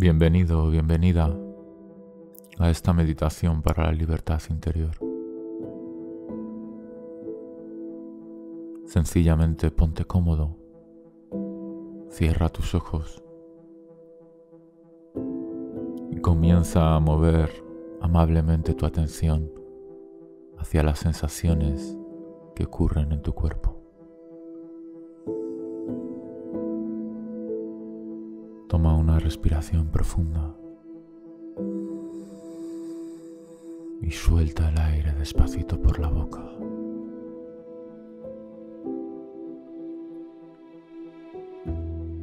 Bienvenido o bienvenida a esta meditación para la libertad interior. Sencillamente ponte cómodo, cierra tus ojos y comienza a mover amablemente tu atención hacia las sensaciones que ocurren en tu cuerpo. Toma una respiración profunda y suelta el aire despacito por la boca.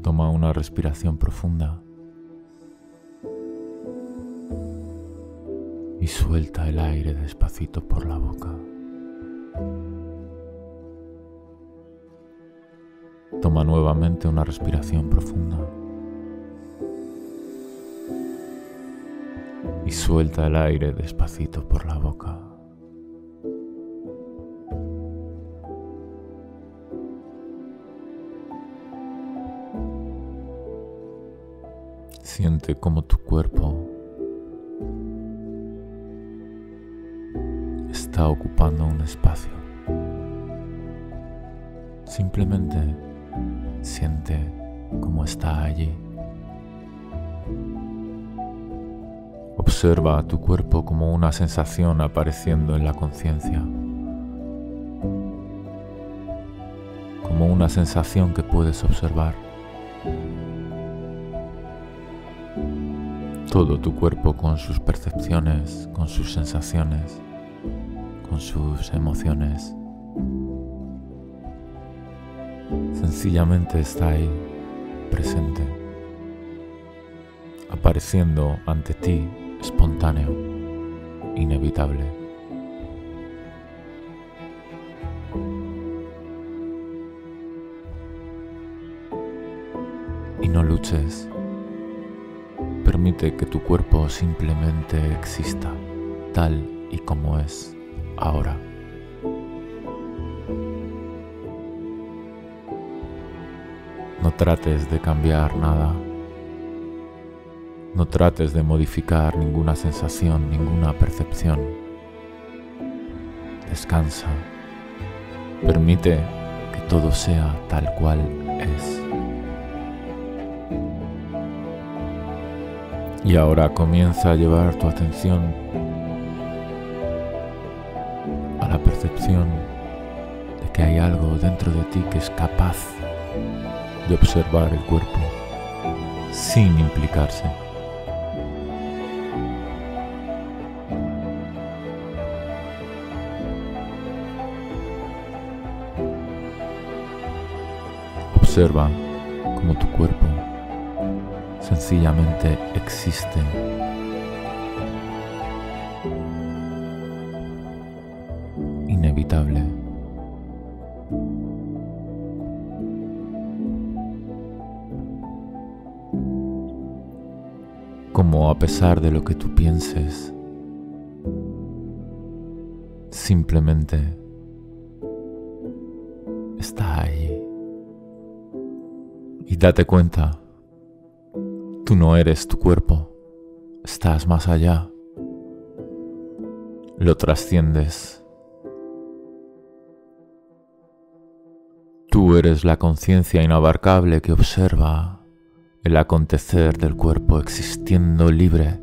Toma una respiración profunda y suelta el aire despacito por la boca. Toma nuevamente una respiración profunda. Y suelta el aire despacito por la boca. Siente como tu cuerpo está ocupando un espacio. Simplemente siente cómo está allí. Observa tu cuerpo como una sensación apareciendo en la conciencia, como una sensación que puedes observar. Todo tu cuerpo con sus percepciones, con sus sensaciones, con sus emociones. Sencillamente está ahí, presente, apareciendo ante ti espontáneo, inevitable. Y no luches. Permite que tu cuerpo simplemente exista tal y como es ahora. No trates de cambiar nada. No trates de modificar ninguna sensación, ninguna percepción. Descansa. Permite que todo sea tal cual es. Y ahora comienza a llevar tu atención a la percepción de que hay algo dentro de ti que es capaz de observar el cuerpo sin implicarse. Observa cómo tu cuerpo sencillamente existe. Inevitable. Como a pesar de lo que tú pienses, simplemente está ahí. Y date cuenta, tú no eres tu cuerpo, estás más allá, lo trasciendes. Tú eres la conciencia inabarcable que observa el acontecer del cuerpo existiendo libre.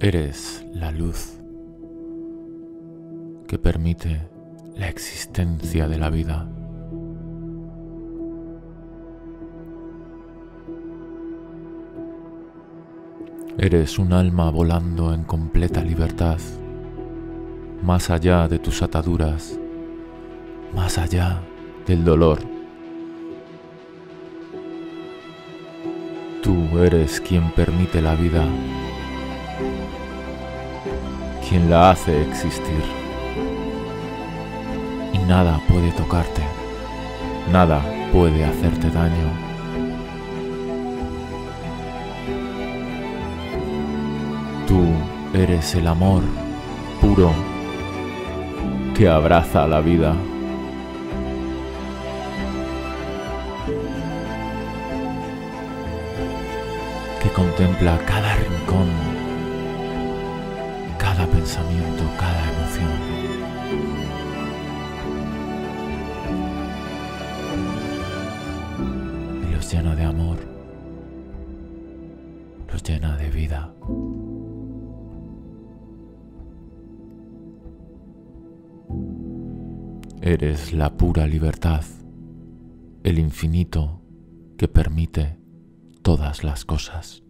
Eres la luz que permite la existencia de la vida. Eres un alma volando en completa libertad, más allá de tus ataduras, más allá del dolor. Tú eres quien permite la vida, quien la hace existir. Y nada puede tocarte, nada puede hacerte daño. Tú eres el amor puro que abraza la vida. que contempla cada rincón, cada pensamiento, cada emoción. Llena de amor, los llena de vida. Eres la pura libertad, el infinito que permite todas las cosas.